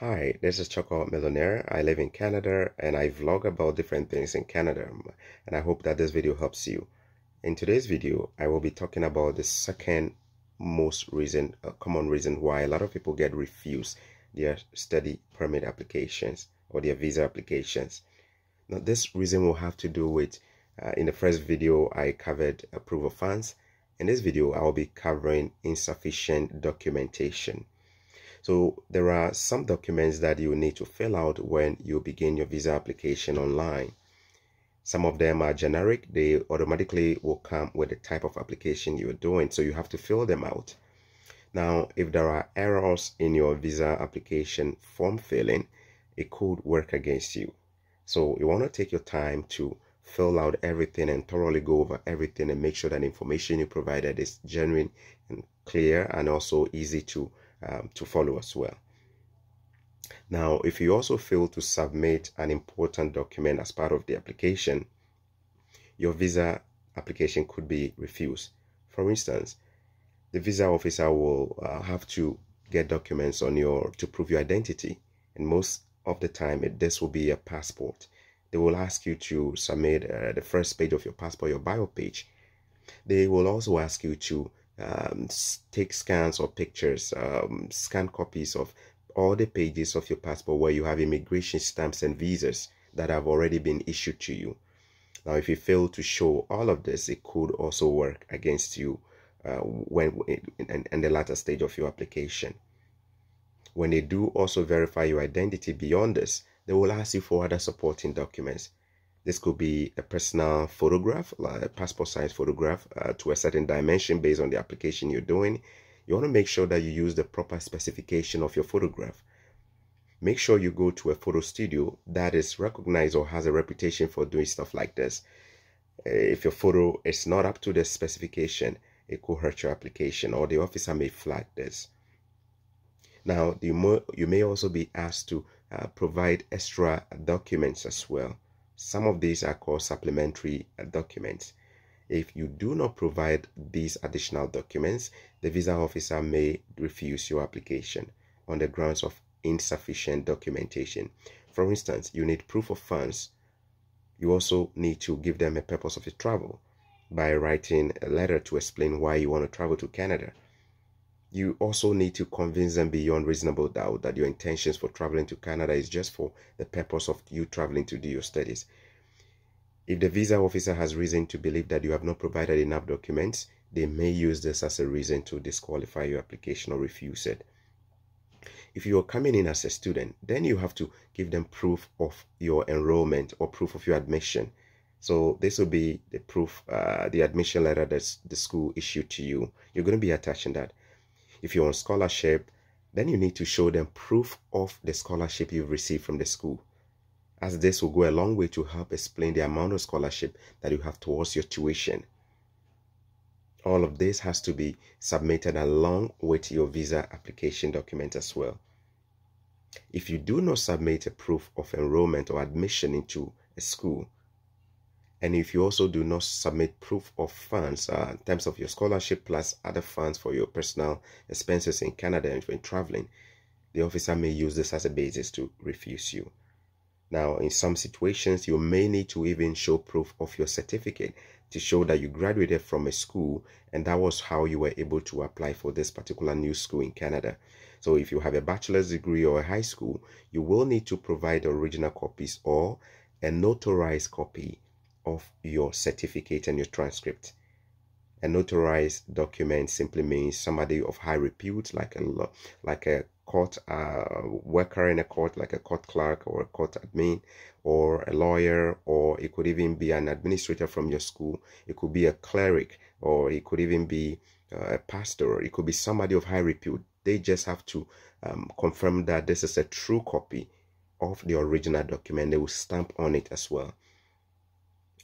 Hi, this is Chorkor Millionaire. I live in Canada and I vlog about different things in Canada and I hope that this video helps you. In today's video, I will be talking about the second most reason, uh, common reason why a lot of people get refused their study permit applications or their visa applications. Now this reason will have to do with, uh, in the first video I covered approval funds. In this video, I will be covering insufficient documentation. So there are some documents that you need to fill out when you begin your visa application online. Some of them are generic. They automatically will come with the type of application you're doing. So you have to fill them out. Now, if there are errors in your visa application form filling, it could work against you. So you want to take your time to fill out everything and thoroughly go over everything and make sure that information you provided is genuine and clear and also easy to um, to follow as well. Now, if you also fail to submit an important document as part of the application, your visa application could be refused. For instance, the visa officer will uh, have to get documents on your to prove your identity, and most of the time, it, this will be a passport. They will ask you to submit uh, the first page of your passport, your bio page. They will also ask you to um, take scans or pictures, um, scan copies of all the pages of your passport where you have immigration stamps and visas that have already been issued to you. Now, if you fail to show all of this, it could also work against you uh, when in, in the latter stage of your application. When they do also verify your identity beyond this, they will ask you for other supporting documents. This could be a personal photograph, like a passport size photograph uh, to a certain dimension based on the application you're doing. You want to make sure that you use the proper specification of your photograph. Make sure you go to a photo studio that is recognized or has a reputation for doing stuff like this. Uh, if your photo is not up to the specification, it could hurt your application or the officer may flag this. Now, you, you may also be asked to uh, provide extra documents as well. Some of these are called supplementary documents. If you do not provide these additional documents, the visa officer may refuse your application on the grounds of insufficient documentation. For instance, you need proof of funds. You also need to give them a purpose of your travel by writing a letter to explain why you want to travel to Canada you also need to convince them beyond reasonable doubt that your intentions for traveling to Canada is just for the purpose of you traveling to do your studies. If the visa officer has reason to believe that you have not provided enough documents, they may use this as a reason to disqualify your application or refuse it. If you are coming in as a student, then you have to give them proof of your enrollment or proof of your admission. So this will be the proof, uh, the admission letter that the school issued to you. You're going to be attaching that. If you're on scholarship, then you need to show them proof of the scholarship you've received from the school, as this will go a long way to help explain the amount of scholarship that you have towards your tuition. All of this has to be submitted along with your visa application document as well. If you do not submit a proof of enrollment or admission into a school, and if you also do not submit proof of funds uh, in terms of your scholarship plus other funds for your personal expenses in Canada and when traveling, the officer may use this as a basis to refuse you. Now, in some situations, you may need to even show proof of your certificate to show that you graduated from a school and that was how you were able to apply for this particular new school in Canada. So if you have a bachelor's degree or a high school, you will need to provide original copies or a notarized copy of your certificate and your transcript. A notarized document simply means somebody of high repute, like a like a court uh, worker in a court, like a court clerk or a court admin, or a lawyer, or it could even be an administrator from your school. It could be a cleric, or it could even be uh, a pastor. It could be somebody of high repute. They just have to um, confirm that this is a true copy of the original document. They will stamp on it as well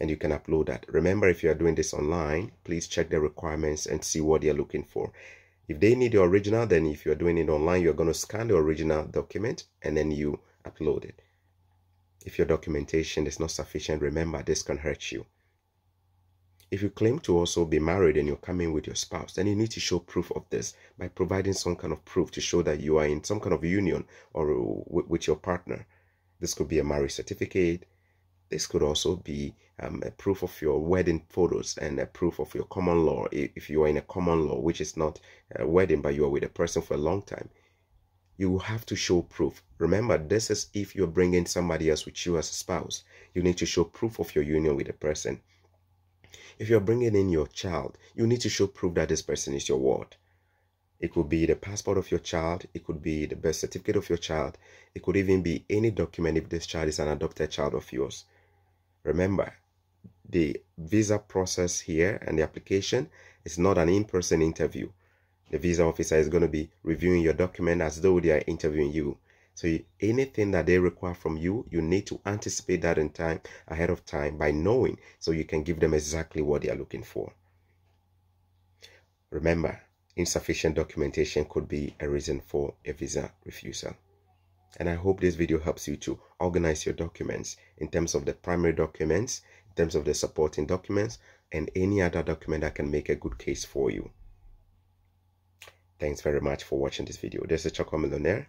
and you can upload that. Remember, if you are doing this online, please check the requirements and see what they're looking for. If they need the original, then if you're doing it online, you're going to scan the original document and then you upload it. If your documentation is not sufficient, remember this can hurt you. If you claim to also be married and you're coming with your spouse, then you need to show proof of this by providing some kind of proof to show that you are in some kind of union or with your partner. This could be a marriage certificate. This could also be um, a proof of your wedding photos and a proof of your common law. If you are in a common law, which is not a wedding, but you are with a person for a long time, you have to show proof. Remember, this is if you're bringing somebody else with you as a spouse. You need to show proof of your union with a person. If you're bringing in your child, you need to show proof that this person is your ward. It could be the passport of your child, it could be the birth certificate of your child, it could even be any document if this child is an adopted child of yours. Remember, the visa process here and the application is not an in person interview. The visa officer is going to be reviewing your document as though they are interviewing you. So anything that they require from you, you need to anticipate that in time ahead of time by knowing so you can give them exactly what they are looking for. Remember, insufficient documentation could be a reason for a visa refusal. And I hope this video helps you to organize your documents in terms of the primary documents, in terms of the supporting documents, and any other document that can make a good case for you. Thanks very much for watching this video. This is Chorkor Millionaire.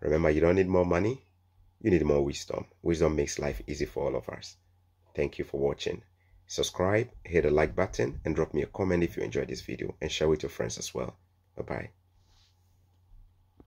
Remember, you don't need more money. You need more wisdom. Wisdom makes life easy for all of us. Thank you for watching. Subscribe, hit the like button, and drop me a comment if you enjoyed this video and share with your friends as well. Bye-bye.